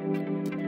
Música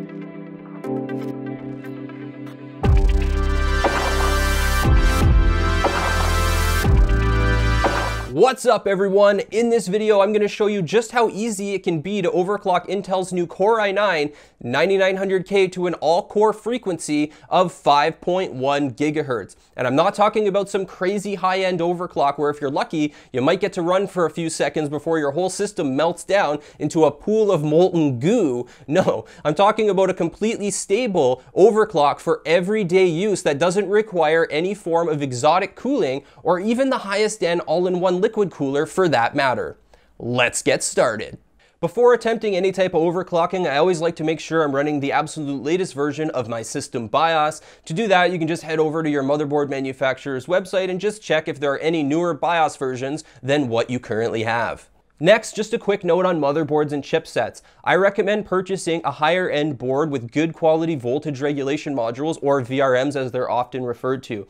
What's up everyone? In this video, I'm gonna show you just how easy it can be to overclock Intel's new Core i9 9900K to an all-core frequency of 5.1 gigahertz. And I'm not talking about some crazy high-end overclock where if you're lucky, you might get to run for a few seconds before your whole system melts down into a pool of molten goo. No, I'm talking about a completely stable overclock for everyday use that doesn't require any form of exotic cooling or even the highest end all-in-one liquid cooler for that matter. Let's get started. Before attempting any type of overclocking, I always like to make sure I'm running the absolute latest version of my system BIOS. To do that, you can just head over to your motherboard manufacturer's website and just check if there are any newer BIOS versions than what you currently have. Next, just a quick note on motherboards and chipsets. I recommend purchasing a higher end board with good quality voltage regulation modules, or VRMs as they're often referred to.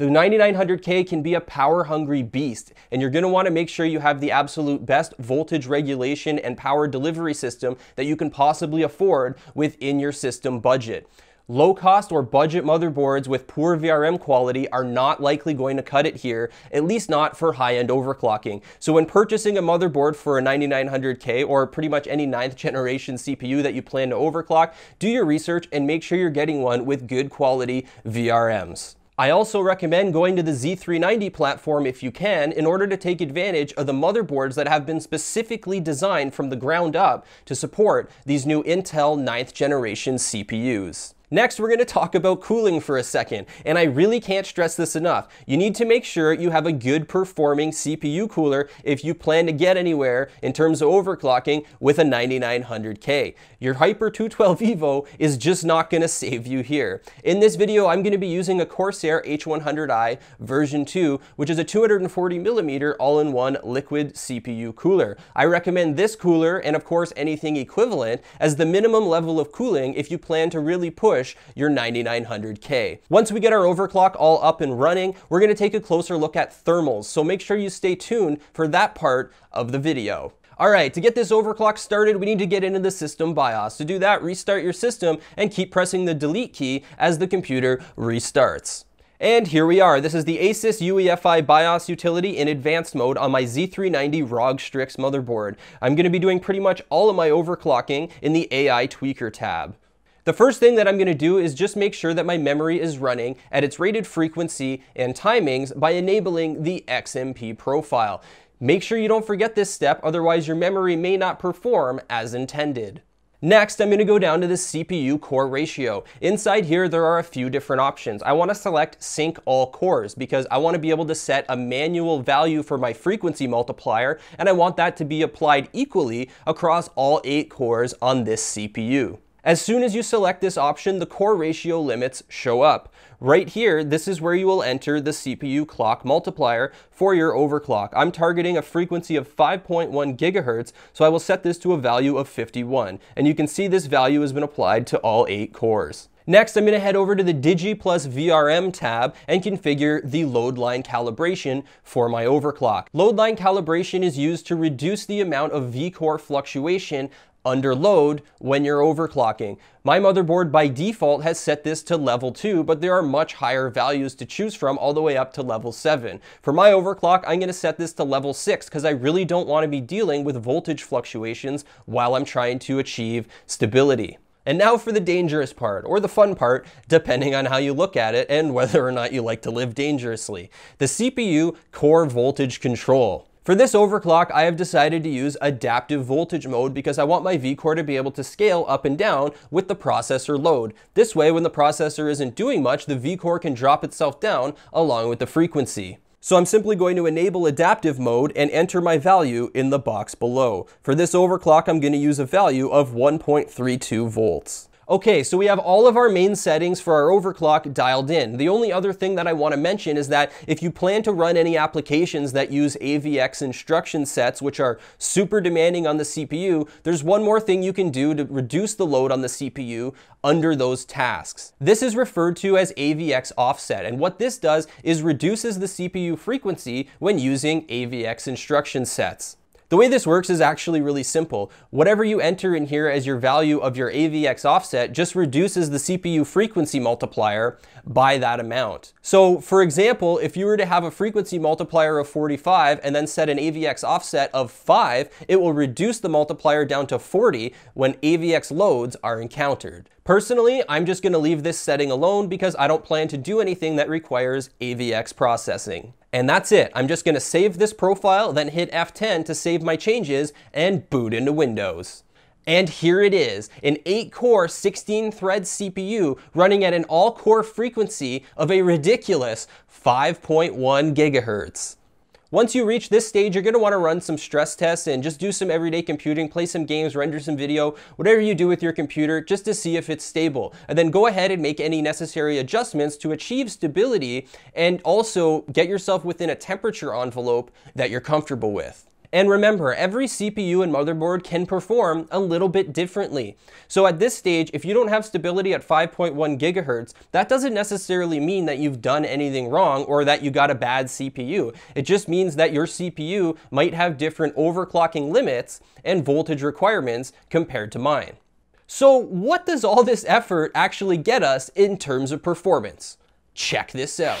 The 9900K can be a power hungry beast, and you're gonna wanna make sure you have the absolute best voltage regulation and power delivery system that you can possibly afford within your system budget. Low cost or budget motherboards with poor VRM quality are not likely going to cut it here, at least not for high-end overclocking. So when purchasing a motherboard for a 9900K or pretty much any ninth generation CPU that you plan to overclock, do your research and make sure you're getting one with good quality VRMs. I also recommend going to the Z390 platform if you can in order to take advantage of the motherboards that have been specifically designed from the ground up to support these new Intel 9th generation CPUs. Next, we're going to talk about cooling for a second, and I really can't stress this enough. You need to make sure you have a good performing CPU cooler if you plan to get anywhere in terms of overclocking with a 9900K. Your Hyper 212 Evo is just not going to save you here. In this video, I'm going to be using a Corsair H100i version 2, which is a 240 millimeter all-in-one liquid CPU cooler. I recommend this cooler, and of course anything equivalent, as the minimum level of cooling if you plan to really push push your 9900K. Once we get our overclock all up and running, we're gonna take a closer look at thermals, so make sure you stay tuned for that part of the video. All right, to get this overclock started, we need to get into the system BIOS. To do that, restart your system and keep pressing the delete key as the computer restarts. And here we are. This is the Asus UEFI BIOS utility in advanced mode on my Z390 ROG Strix motherboard. I'm going to be doing pretty much all of my overclocking in the AI Tweaker tab. The first thing that I'm going to do is just make sure that my memory is running at its rated frequency and timings by enabling the XMP profile. Make sure you don't forget this step, otherwise your memory may not perform as intended. Next, I'm going to go down to the CPU core ratio. Inside here, there are a few different options. I want to select sync all cores because I want to be able to set a manual value for my frequency multiplier, and I want that to be applied equally across all eight cores on this CPU. As soon as you select this option, the core ratio limits show up. Right here, this is where you will enter the CPU clock multiplier for your overclock. I'm targeting a frequency of 5.1 gigahertz, so I will set this to a value of 51. And you can see this value has been applied to all eight cores. Next, I'm going to head over to the Digi Plus VRM tab and configure the load line calibration for my overclock. Load line calibration is used to reduce the amount of V-core fluctuation under load when you're overclocking. My motherboard by default has set this to level 2, but there are much higher values to choose from all the way up to level 7. For my overclock, I'm going to set this to level 6 because I really don't want to be dealing with voltage fluctuations while I'm trying to achieve stability. And now for the dangerous part, or the fun part, depending on how you look at it and whether or not you like to live dangerously. The CPU core voltage control. For this overclock, I have decided to use adaptive voltage mode because I want my vCore to be able to scale up and down with the processor load. This way, when the processor isn't doing much, the vCore can drop itself down along with the frequency. So I'm simply going to enable adaptive mode and enter my value in the box below. For this overclock, I'm going to use a value of 1.32 volts. Okay, so we have all of our main settings for our overclock dialed in. The only other thing that I want to mention is that if you plan to run any applications that use AVX instruction sets, which are super demanding on the CPU, there's one more thing you can do to reduce the load on the CPU under those tasks. This is referred to as AVX offset, and what this does is reduces the CPU frequency when using AVX instruction sets. The way this works is actually really simple. Whatever you enter in here as your value of your AVX offset just reduces the CPU frequency multiplier by that amount. So for example, if you were to have a frequency multiplier of 45 and then set an AVX offset of 5, it will reduce the multiplier down to 40 when AVX loads are encountered. Personally, I'm just going to leave this setting alone because I don't plan to do anything that requires AVX processing. And that's it. I'm just gonna save this profile, then hit F10 to save my changes and boot into Windows. And here it is, an 8-core, 16-thread CPU running at an all-core frequency of a ridiculous 5.1 gigahertz. Once you reach this stage, you're going to want to run some stress tests and just do some everyday computing, play some games, render some video, whatever you do with your computer, just to see if it's stable. And then go ahead and make any necessary adjustments to achieve stability and also get yourself within a temperature envelope that you're comfortable with. And remember, every CPU and motherboard can perform a little bit differently. So at this stage, if you don't have stability at 5.1 gigahertz, that doesn't necessarily mean that you've done anything wrong or that you got a bad CPU. It just means that your CPU might have different overclocking limits and voltage requirements compared to mine. So what does all this effort actually get us in terms of performance? Check this out.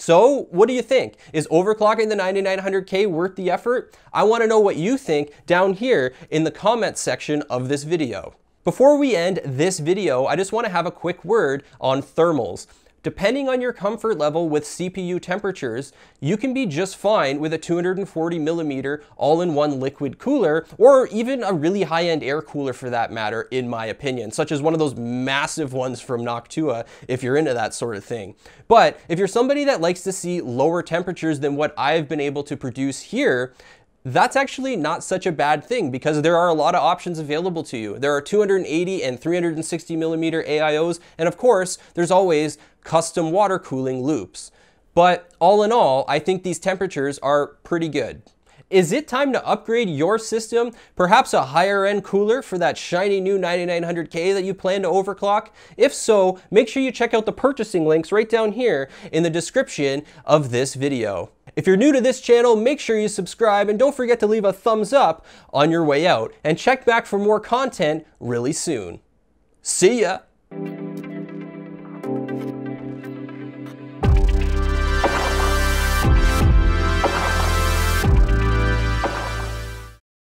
So what do you think? Is overclocking the 9900K worth the effort? I wanna know what you think down here in the comments section of this video. Before we end this video, I just wanna have a quick word on thermals. Depending on your comfort level with CPU temperatures, you can be just fine with a 240 millimeter all-in-one liquid cooler, or even a really high-end air cooler for that matter, in my opinion, such as one of those massive ones from Noctua, if you're into that sort of thing. But if you're somebody that likes to see lower temperatures than what I've been able to produce here, that's actually not such a bad thing because there are a lot of options available to you. There are 280 and 360 millimeter AIOs, and of course, there's always custom water cooling loops. But all in all, I think these temperatures are pretty good. Is it time to upgrade your system? Perhaps a higher end cooler for that shiny new 9900K that you plan to overclock? If so, make sure you check out the purchasing links right down here in the description of this video. If you're new to this channel, make sure you subscribe and don't forget to leave a thumbs up on your way out and check back for more content really soon. See ya!